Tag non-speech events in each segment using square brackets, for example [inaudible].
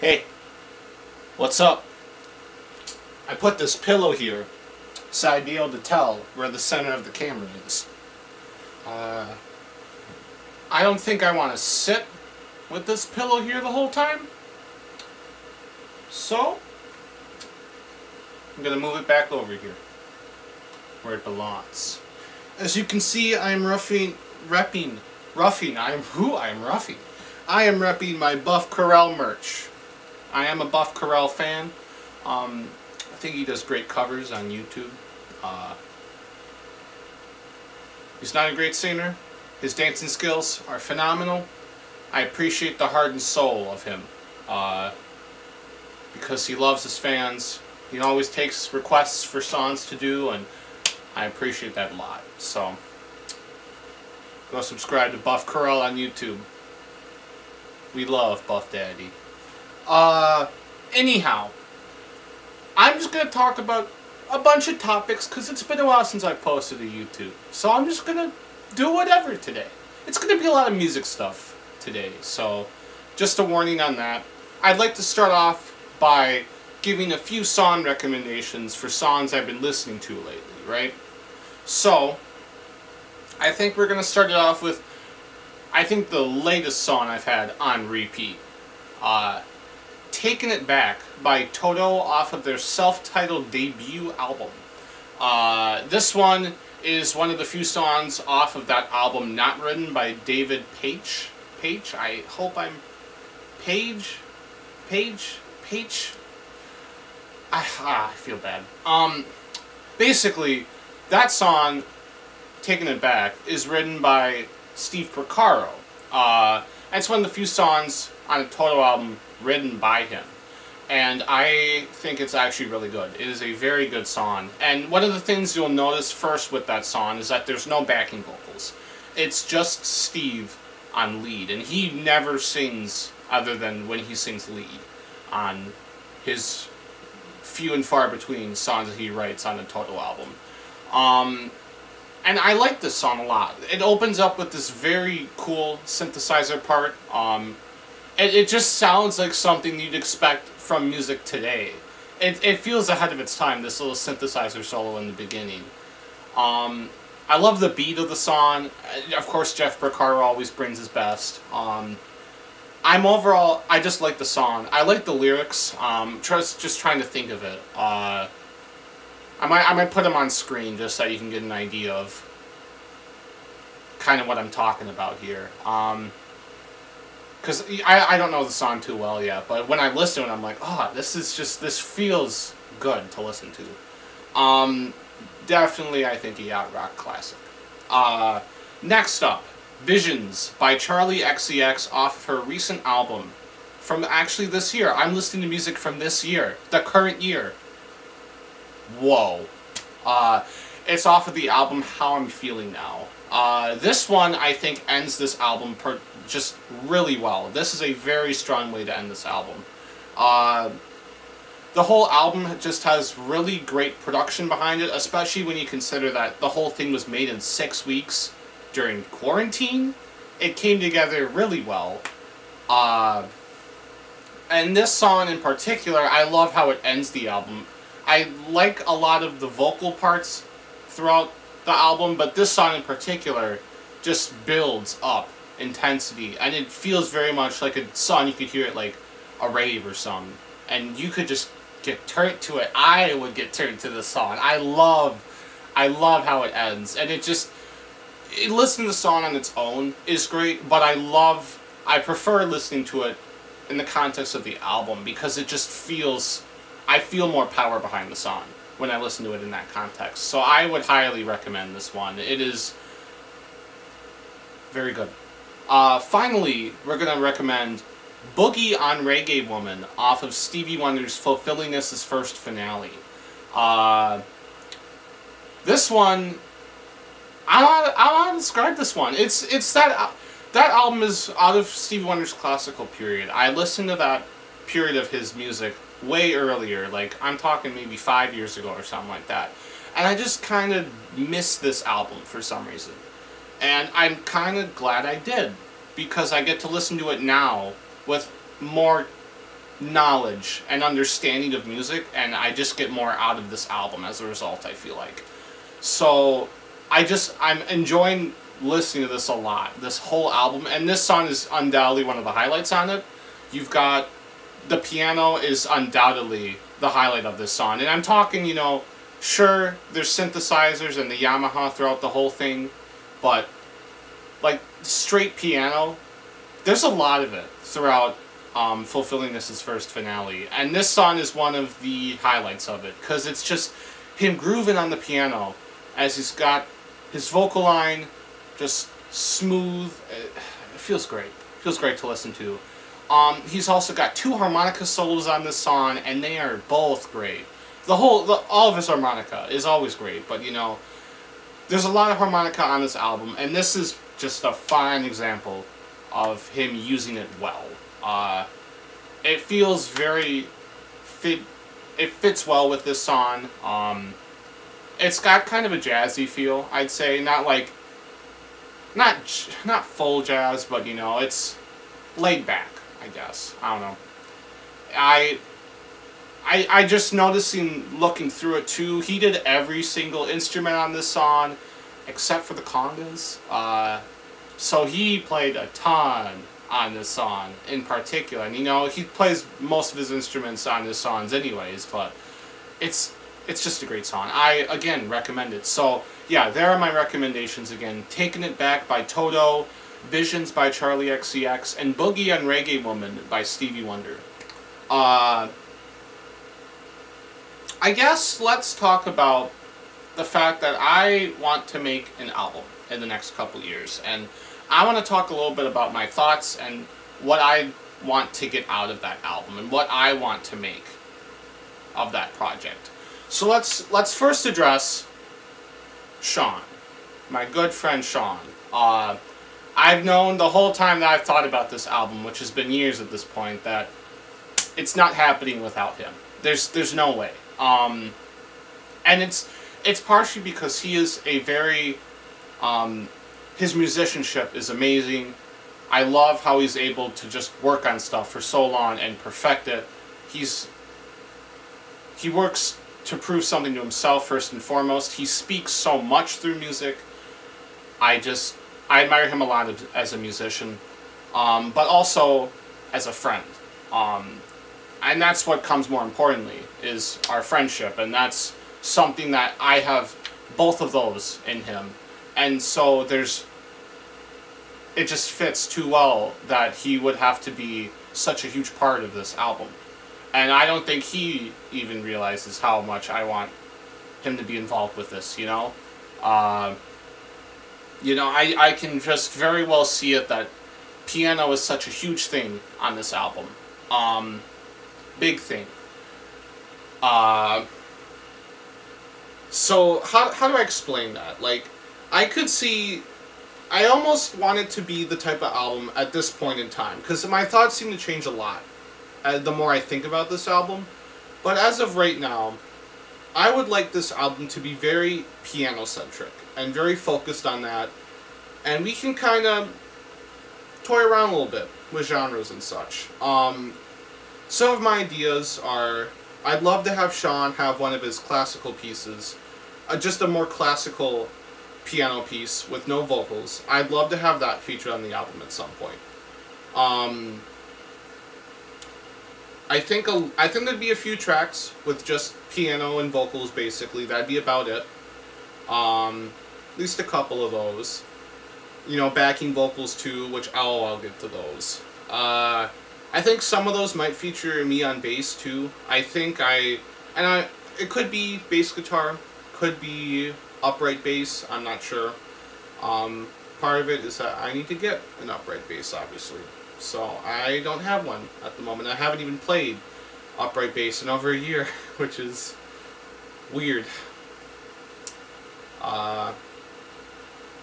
Hey, what's up? I put this pillow here so I'd be able to tell where the center of the camera is. Uh, I don't think I want to sit with this pillow here the whole time. So, I'm going to move it back over here where it belongs. As you can see, I am roughing, repping, roughing, I am who? I am roughing. I am repping my Buff Corell merch. I am a Buff Corell fan. Um, I think he does great covers on YouTube. Uh, he's not a great singer. His dancing skills are phenomenal. I appreciate the heart and soul of him. Uh, because he loves his fans. He always takes requests for songs to do, and I appreciate that a lot. So, go subscribe to Buff Corell on YouTube. We love Buff Daddy. Uh, anyhow, I'm just going to talk about a bunch of topics because it's been a while since I posted to YouTube. So I'm just going to do whatever today. It's going to be a lot of music stuff today. So just a warning on that. I'd like to start off by giving a few song recommendations for songs I've been listening to lately, right? So, I think we're going to start it off with, I think the latest song I've had on repeat. Uh, Taking It Back by Toto off of their self-titled debut album. Uh, this one is one of the few songs off of that album not written by David Page. Page? I hope I'm... Page? Page? Page? I, ah, I feel bad. Um, basically, that song, Taking It Back, is written by Steve Porcaro. Uh, it's one of the few songs on a Toto album written by him. And I think it's actually really good. It is a very good song. And one of the things you'll notice first with that song is that there's no backing vocals. It's just Steve on lead. And he never sings other than when he sings lead on his few and far between songs that he writes on the Toto album. Um, and I like this song a lot. It opens up with this very cool synthesizer part. Um, it, it just sounds like something you'd expect from music today. It, it feels ahead of its time, this little synthesizer solo in the beginning. Um, I love the beat of the song. Of course, Jeff Porcaro always brings his best. Um, I'm overall, I just like the song. I like the lyrics. Um, just just trying to think of it. Uh, I might I might put them on screen just so you can get an idea of kind of what I'm talking about here. Um, because I, I don't know the song too well yet, but when I listen to it, I'm like, oh, this is just, this feels good to listen to. Um, definitely, I think a yacht rock classic. Uh, next up, Visions by Charli XCX off of her recent album from actually this year. I'm listening to music from this year, the current year. Whoa. Uh, it's off of the album How I'm Feeling Now. Uh, this one, I think, ends this album just really well. This is a very strong way to end this album. Uh, the whole album just has really great production behind it, especially when you consider that the whole thing was made in six weeks during quarantine. It came together really well. Uh, and this song in particular, I love how it ends the album. I like a lot of the vocal parts throughout the album, but this song in particular just builds up intensity, and it feels very much like a song you could hear at like a rave or something, and you could just get turned to it. I would get turned to the song. I love, I love how it ends, and it just it, listening to the song on its own is great, but I love, I prefer listening to it in the context of the album because it just feels, I feel more power behind the song when I listen to it in that context. So I would highly recommend this one. It is very good. Uh, finally, we're going to recommend Boogie on Reggae Woman off of Stevie Wonder's Fulfillingness' First Finale. Uh, this one, I don't how to describe this one. It's, it's that, that album is out of Stevie Wonder's classical period. I listened to that period of his music way earlier, like I'm talking maybe five years ago or something like that. And I just kind of missed this album for some reason. And I'm kind of glad I did, because I get to listen to it now with more knowledge and understanding of music, and I just get more out of this album as a result. I feel like, so I just I'm enjoying listening to this a lot. This whole album, and this song is undoubtedly one of the highlights on it. You've got the piano is undoubtedly the highlight of this song, and I'm talking, you know, sure there's synthesizers and the Yamaha throughout the whole thing, but like straight piano, there's a lot of it throughout um, Fulfillingness' First Finale, and this song is one of the highlights of it because it's just him grooving on the piano as he's got his vocal line just smooth. It feels great. It feels great to listen to. Um, he's also got two harmonica solos on this song, and they are both great. The whole, the, all of his harmonica is always great, but you know, there's a lot of harmonica on this album, and this is just a fine example of him using it well. Uh, it feels very fit. It fits well with this song. Um, it's got kind of a jazzy feel, I'd say. Not like, not not full jazz, but you know, it's laid back. I guess I don't know. I. I, I just noticing looking through it too. He did every single instrument on this song, except for the congas. Uh, so he played a ton on this song in particular. And you know, he plays most of his instruments on his songs anyways, but it's it's just a great song. I again recommend it. So yeah, there are my recommendations again. Taking It Back by Toto, Visions by Charli XCX, and Boogie on Reggae Woman by Stevie Wonder. Uh, I guess let's talk about the fact that I want to make an album in the next couple years. And I want to talk a little bit about my thoughts and what I want to get out of that album and what I want to make of that project. So let's let's first address Sean, my good friend Sean. Uh, I've known the whole time that I've thought about this album, which has been years at this point, that it's not happening without him. There's there's no way. Um, and it's it's partially because he is a very um, his musicianship is amazing. I love how he's able to just work on stuff for so long and perfect it. He's he works to prove something to himself first and foremost. He speaks so much through music. I just I admire him a lot as a musician, um, but also as a friend. Um, and that's what comes more importantly is our friendship, and that's something that I have both of those in him. And so there's it just fits too well that he would have to be such a huge part of this album. And I don't think he even realizes how much I want him to be involved with this, you know? Uh, you know, I, I can just very well see it that piano is such a huge thing on this album. Um, big thing. Uh, so, how, how do I explain that? Like, I could see I almost want it to be the type of album at this point in time because my thoughts seem to change a lot uh, the more I think about this album. But as of right now, I would like this album to be very piano centric and very focused on that. And we can kind of toy around a little bit with genres and such. Um, some of my ideas are I'd love to have Sean have one of his classical pieces, uh, just a more classical piano piece with no vocals. I'd love to have that featured on the album at some point. Um, I think a, I think there'd be a few tracks with just piano and vocals basically. That'd be about it. Um, at least a couple of those. You know, backing vocals too, which I'll I'll get to those. Uh, I think some of those might feature me on bass too. I think I and I it could be bass guitar, could be upright bass. I'm not sure. Um, part of it is that I need to get an upright bass, obviously. So I don't have one at the moment. I haven't even played upright bass in over a year, [laughs] which is weird. Uh,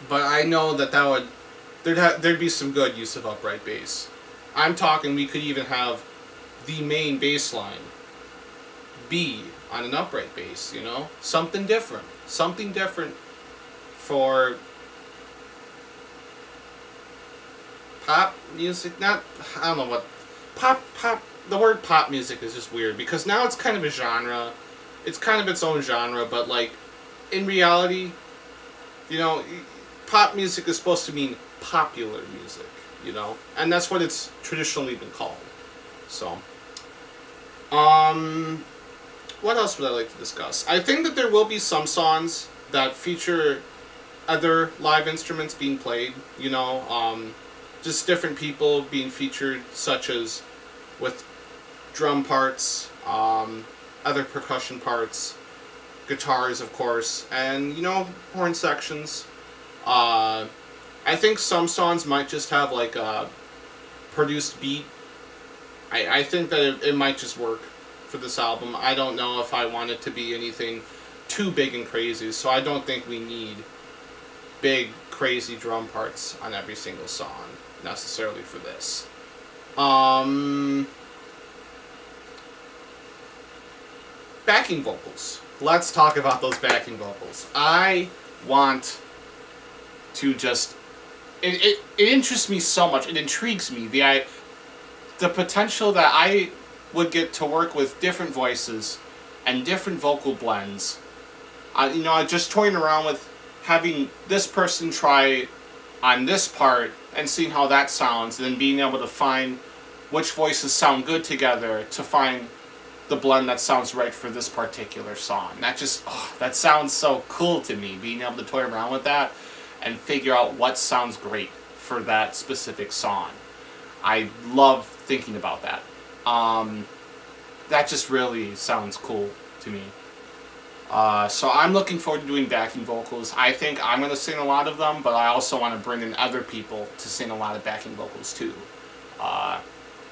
but I know that that would there'd there'd be some good use of upright bass. I'm talking we could even have the main bass line be on an upright bass, you know? Something different. Something different for pop music, not, I don't know what, pop, pop, the word pop music is just weird because now it's kind of a genre. It's kind of its own genre, but like in reality, you know, pop music is supposed to mean popular music, you know, and that's what it's traditionally been called. So, um, what else would I like to discuss? I think that there will be some songs that feature other live instruments being played, you know, um, just different people being featured, such as with drum parts, um, other percussion parts, guitars, of course, and, you know, horn sections. Uh, I think some songs might just have, like, a produced beat. I, I think that it, it might just work for this album. I don't know if I want it to be anything too big and crazy, so I don't think we need big, crazy drum parts on every single song, necessarily for this. Um, backing vocals. Let's talk about those backing vocals. I want to just... It, it, it interests me so much. It intrigues me. The, I, the potential that I would get to work with different voices and different vocal blends. Uh, you know, I just toying around with having this person try on this part and seeing how that sounds, and then being able to find which voices sound good together to find the blend that sounds right for this particular song. That just, oh, that sounds so cool to me, being able to toy around with that and figure out what sounds great for that specific song. I love thinking about that. Um, that just really sounds cool to me. Uh, so I'm looking forward to doing backing vocals. I think I'm going to sing a lot of them, but I also want to bring in other people to sing a lot of backing vocals too. Uh,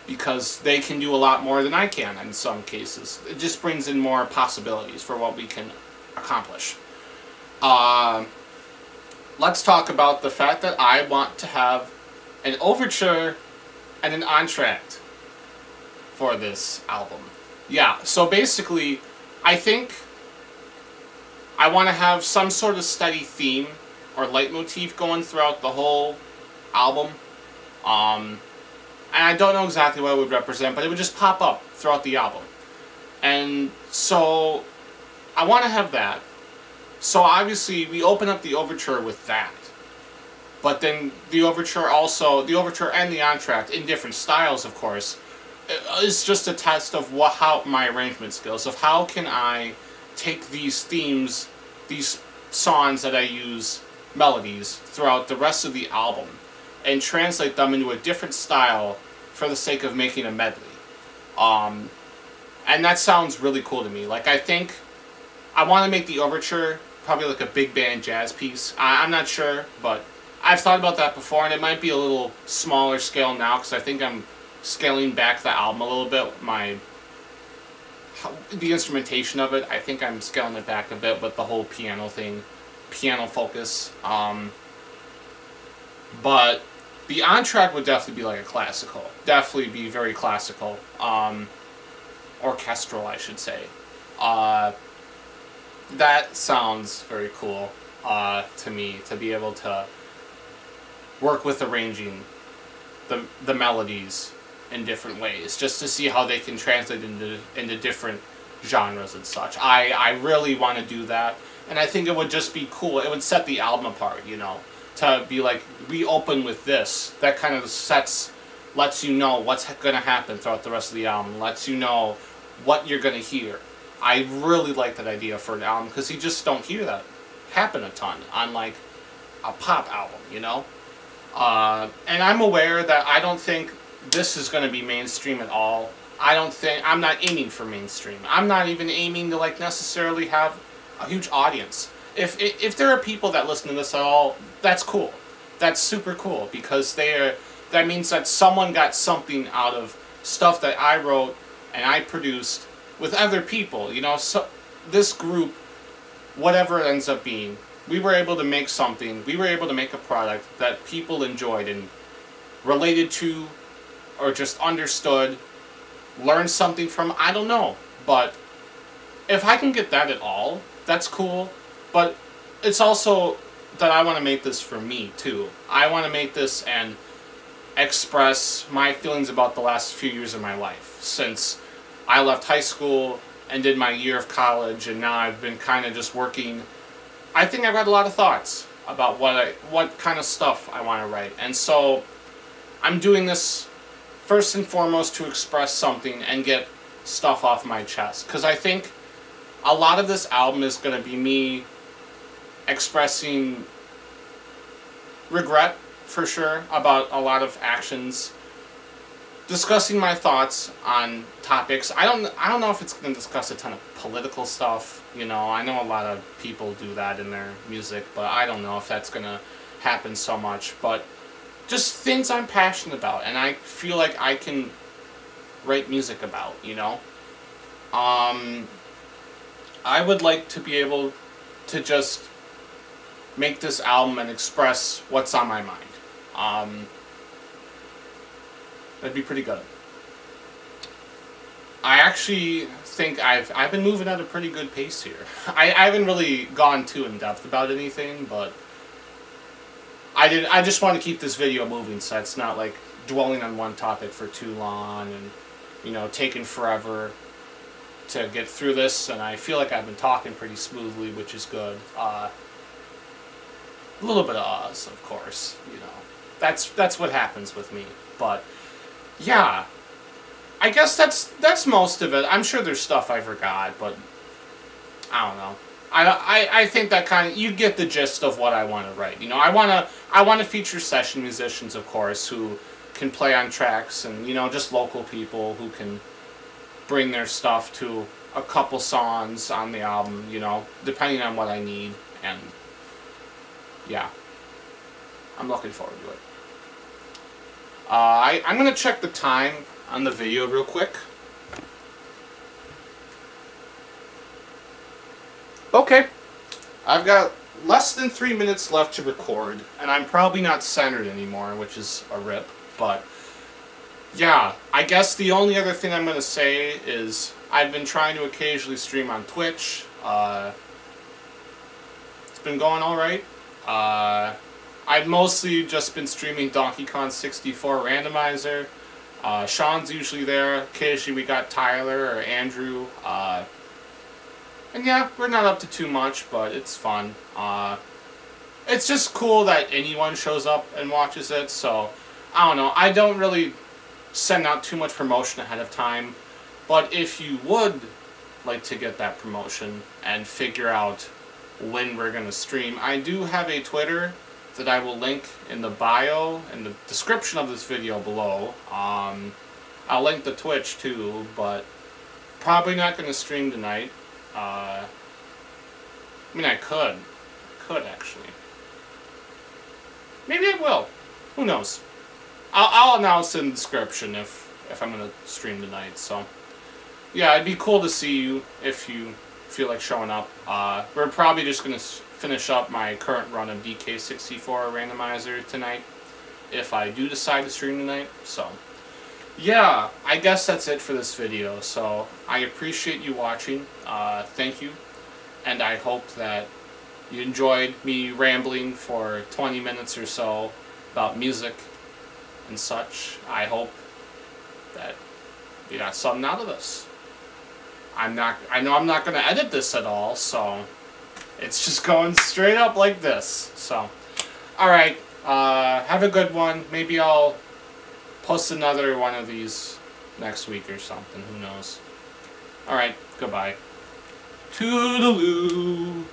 because they can do a lot more than I can in some cases. It just brings in more possibilities for what we can accomplish. Uh, let's talk about the fact that I want to have an overture and an entr'acte for this album. Yeah, so basically, I think I want to have some sort of steady theme or leitmotif going throughout the whole album. Um, and I don't know exactly what it would represent, but it would just pop up throughout the album. And so I want to have that. So obviously we open up the overture with that. But then the overture also, the overture and the entr'acte, in different styles of course, is just a test of what how my arrangement skills, of how can I take these themes, these songs that I use, melodies, throughout the rest of the album, and translate them into a different style for the sake of making a medley. Um, and that sounds really cool to me. Like, I think I want to make the overture probably like a big band jazz piece. I, I'm not sure, but I've thought about that before, and it might be a little smaller scale now, because I think I'm scaling back the album a little bit. My the instrumentation of it, I think I'm scaling it back a bit with the whole piano thing, piano focus. Um, but the entr'acte would definitely be like a classical. Definitely be very classical. Um, orchestral, I should say. Uh, that sounds very cool uh, to me, to be able to work with arranging the, the melodies in different ways, just to see how they can translate into, into different genres and such. I, I really want to do that, and I think it would just be cool. It would set the album apart, you know to be like, we open with this. That kind of sets, lets you know what's going to happen throughout the rest of the album. Lets you know what you're going to hear. I really like that idea for an album because you just don't hear that happen a ton on like a pop album, you know? Uh, and I'm aware that I don't think this is going to be mainstream at all. I don't think, I'm not aiming for mainstream. I'm not even aiming to like necessarily have a huge audience if, if there are people that listen to this at all, that's cool. That's super cool because they are, that means that someone got something out of stuff that I wrote and I produced with other people. You know, so this group, whatever it ends up being, we were able to make something. We were able to make a product that people enjoyed and related to, or just understood, learned something from. I don't know, but if I can get that at all, that's cool. But it's also that I want to make this for me too. I want to make this and express my feelings about the last few years of my life since I left high school and did my year of college and now I've been kind of just working. I think I've got a lot of thoughts about what I what kind of stuff I want to write. And so I'm doing this first and foremost to express something and get stuff off my chest. Because I think a lot of this album is going to be me expressing regret for sure about a lot of actions discussing my thoughts on topics. I don't I don't know if it's going to discuss a ton of political stuff, you know. I know a lot of people do that in their music, but I don't know if that's going to happen so much, but just things I'm passionate about and I feel like I can write music about, you know. Um I would like to be able to just make this album and express what's on my mind. Um, that'd be pretty good. I actually think I've I've been moving at a pretty good pace here. [laughs] I, I haven't really gone too in depth about anything, but I did I just want to keep this video moving so it's not like dwelling on one topic for too long and you know taking forever to get through this and I feel like I've been talking pretty smoothly which is good. Uh, a little bit of Oz, of course, you know. That's that's what happens with me. But yeah, I guess that's that's most of it. I'm sure there's stuff I forgot, but I don't know. I, I, I think that kind of you get the gist of what I want to write. You know, I want to I want to feature session musicians, of course, who can play on tracks, and you know, just local people who can bring their stuff to a couple songs on the album. You know, depending on what I need, and yeah, I'm looking forward to it. Uh, I, I'm going to check the time on the video real quick. Okay, I've got less than three minutes left to record, and I'm probably not centered anymore, which is a rip, but yeah, I guess the only other thing I'm going to say is I've been trying to occasionally stream on Twitch. Uh, it's been going alright. Uh, I've mostly just been streaming Donkey Kong 64 Randomizer. Uh, Sean's usually there. Occasionally we got Tyler or Andrew. Uh, and yeah, we're not up to too much, but it's fun. Uh, it's just cool that anyone shows up and watches it, so I don't know. I don't really send out too much promotion ahead of time, but if you would like to get that promotion and figure out when we're going to stream. I do have a Twitter that I will link in the bio and the description of this video below. Um, I'll link the Twitch too, but probably not going to stream tonight. Uh, I mean, I could. I could, actually. Maybe I will. Who knows? I'll, I'll announce in the description if, if I'm going to stream tonight, so... Yeah, it'd be cool to see you if you feel like showing up. Uh, we're probably just going to finish up my current run of DK64 randomizer tonight if I do decide to stream tonight. So, yeah, I guess that's it for this video. So, I appreciate you watching. Uh, thank you. And I hope that you enjoyed me rambling for 20 minutes or so about music and such. I hope that you got something out of this. I'm not, I know I'm not going to edit this at all, so it's just going straight up like this. So, alright, uh, have a good one. Maybe I'll post another one of these next week or something, who knows. Alright, goodbye. Toodaloo!